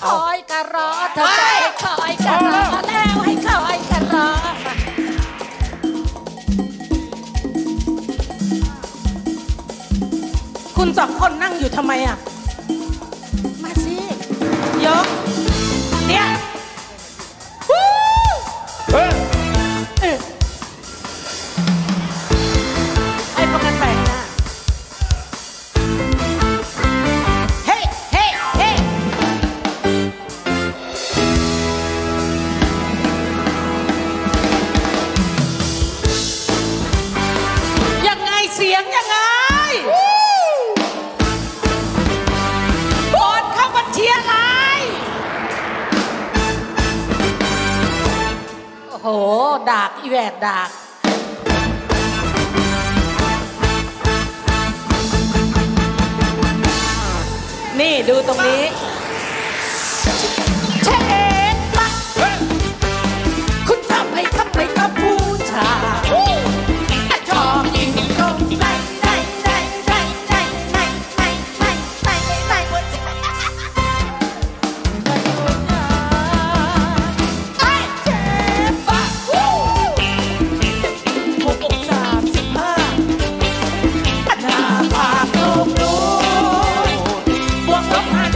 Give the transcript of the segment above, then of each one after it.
คอยกระรอเธอไปคอยกระรอแล้วให้คอยกระรอคุณสองคนนั่งอยู่ทำไมอะ บอนเข้าบัญชีอะไร โอ้โห ดากอีแหวกดากนี่ดูตรงนี้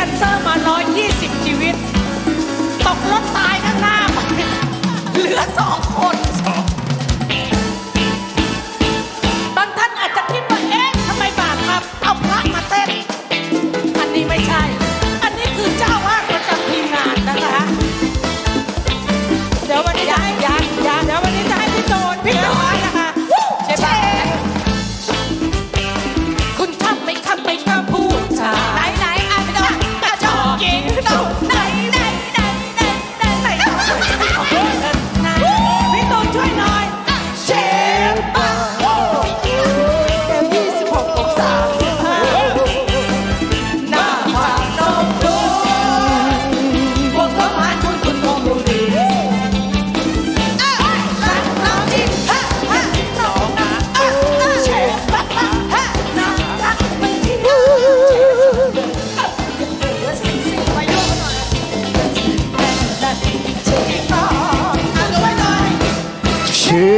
ดนเซอร์มา 120 ชีวิต ตกรถตายข้างหน้าไปเหลือสอง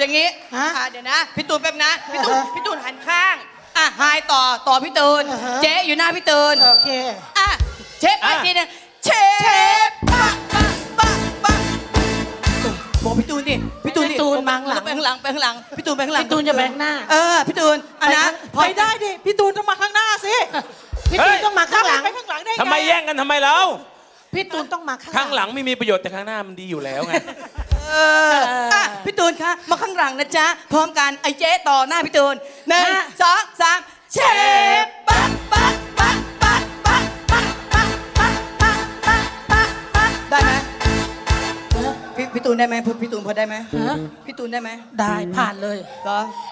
อย่างนี้เดี๋ยวนะ พี่ตูนแป๊บนะ พี่ตูน พี่ตูนหันข้าง อะหายต่อ ต่อพี่ตูนเจ๊อยู่หน้าพี่ตูน โอเค อะ เชฟไปอะ ทีนึงเชฟปะปะปะปะบอกพี่ตูนดิ พี่ตูนดิพี่ตูนมังหลัง ไปข้างหลังไปข้างหลัง พี่ตูนไปข้างหลังพี่ตูนจะไปข้างหน้า เออ พี่ตูนอันนะไปได้ดิ พี่ตูนต้องมาข้างหน้าสิพี่ตูนต้องมาข้างหลัง ไปข้างหลังได้ไงทำไมแย่งกันทำไมเราพี่ตูนต้องมาข้างหลังข้างหลังไม่มีประโยชน์แต่ข้างหน้ามันดีอยู่แล้วไงูนคะมาข้างหลังนะจ๊ะ พร้อมกันไอ้เจ๊ต่อหน้าพี่ตูนหนึ่งอะสองสามเชฟปั๊บปั๊บปั๊บปั๊บปั๊บปั๊บปั๊บปั๊บปั๊บปั๊บปั๊บปั๊บได้ไหมพี่พี่ตูนได้ไหมพี่ตูนพอได้ไหมพี่ตูนได้ไหมได้ผ่านเลยเหรอ